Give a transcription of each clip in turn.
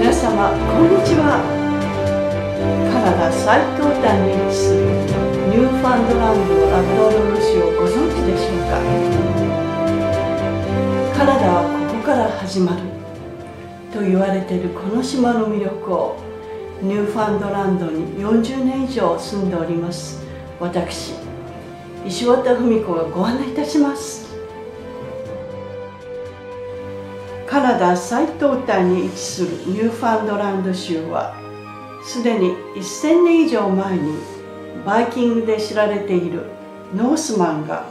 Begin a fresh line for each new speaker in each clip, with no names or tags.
皆様こんにちは。カナダ最東端に位置するニューファンドランドラブドール州をご存知でしょうか。カナダはここから始まる。と言われているこの島の魅力をニューファンドランドに40年以上住んでおります。私石渡文子がご案内いたします。カナダ最東端に位置するニューファンドランド州はすでに1000年以上前にバイキングで知られているノースマンが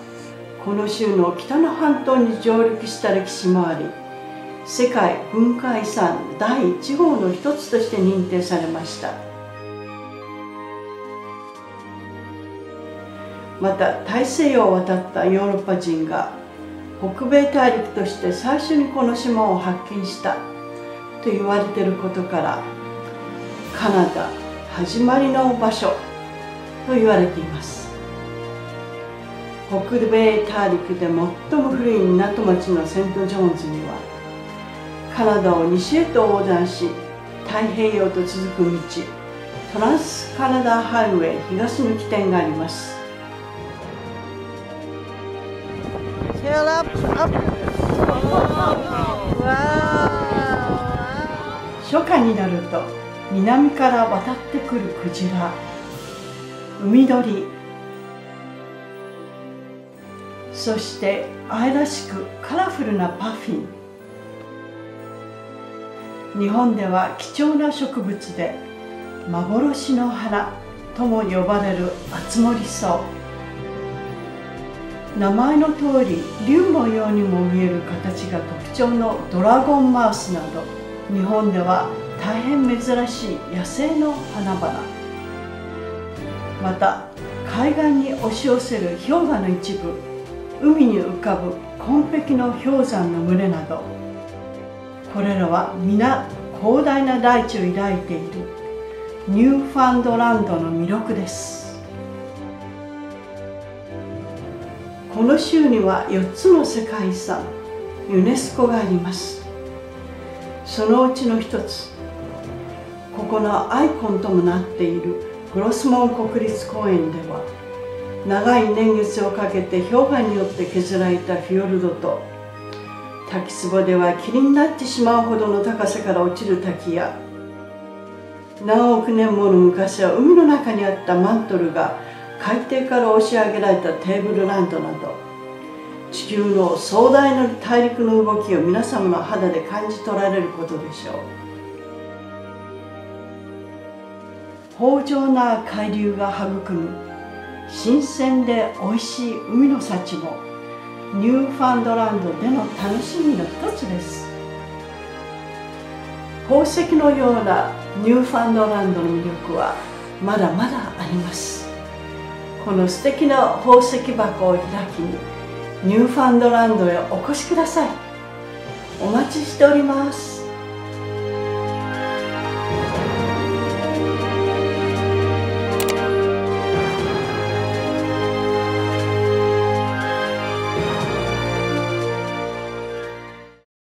この州の北の半島に上陸した歴史もあり世界文化遺産第1号の一つとして認定されました。また大西洋を渡ったヨーロッパ人が北米大陸として最初にこの島を発見した。と言われていることからカナダ始まりの場所と言われています。北米大陸で最も古い港町のセント・ジョーンズにはカナダを西へと横断し太平洋と続く道トランスカナダハイウェイ東の起点があります初夏になると南から渡ってくるクジラ。海鳥。そして愛らしくカラフルなパフィン。日本では貴重な植物で幻の花とも呼ばれるアツモリソウ名前の通り竜のようにも見える形が特徴のドラゴンマウスなど日本では大変珍しい野生の花々。また海岸に押し寄せる氷河の一部海に浮かぶ紺碧の氷山の群れなどこれらは皆広大な大地を抱いているニューファンドランドの魅力です。この州には4つの世界遺産ユネスコがあります。そのうちの一つここのアイコンともなっているグロスモン国立公園では長い年月をかけて氷河によって削られたフィヨルドと滝壺では霧になってしまうほどの高さから落ちる滝や何億年もの昔は海の中にあったマントルが海底から押し上げられたテーブルランドなど地球の壮大な大陸の動きを皆様の肌で感じ取られることでしょう。豊穣な海流が育む新鮮で美味しい海の幸もニューファンドランドでの楽しみの一つです宝石のようなニューファンドランドの魅力はまだまだありますこの素敵な宝石箱を開きにニューファンドランドへお越しください。お待ちしております。